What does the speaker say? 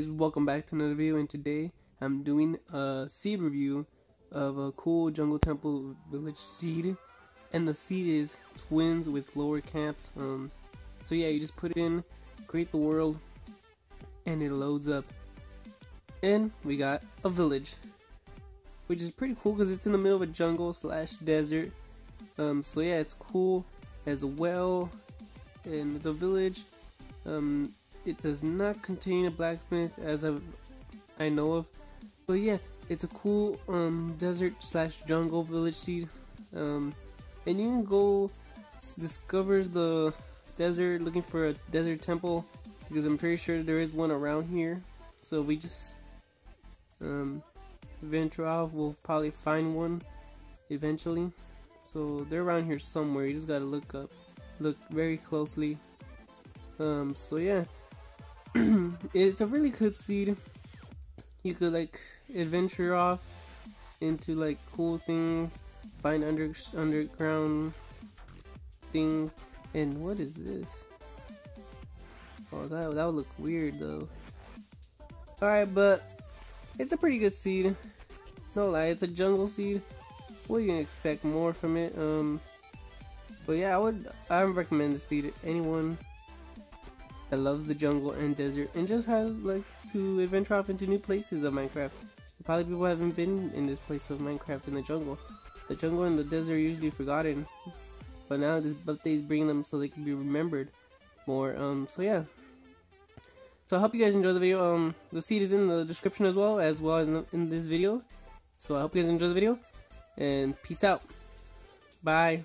welcome back to another video and today I'm doing a seed review of a cool jungle temple village seed and the seed is twins with lower camps um so yeah you just put it in create the world and it loads up. And we got a village which is pretty cool because it's in the middle of a jungle slash desert um so yeah it's cool as well. And the village um it does not contain a blacksmith as I, I know of. But yeah, it's a cool um, desert slash jungle village seed. Um, and you can go discover the desert looking for a desert temple because I'm pretty sure there is one around here. So we just um, venture off. We'll probably find one eventually. So they're around here somewhere. You just gotta look up, look very closely. Um, so yeah. it's a really good seed. You could like adventure off into like cool things, find under underground things. And what is this? Oh, that that would look weird though. All right, but it's a pretty good seed. No lie, it's a jungle seed. What are you expect more from it? Um, but yeah, I would I would recommend the seed to anyone that loves the jungle and desert and just has like to adventure off into new places of Minecraft. Probably people haven't been in this place of Minecraft in the jungle. The jungle and the desert are usually forgotten, but now this update is bringing them so they can be remembered more. Um, so yeah. So I hope you guys enjoy the video. Um, the seed is in the description as well, as well in, the, in this video. So I hope you guys enjoy the video, and peace out. Bye.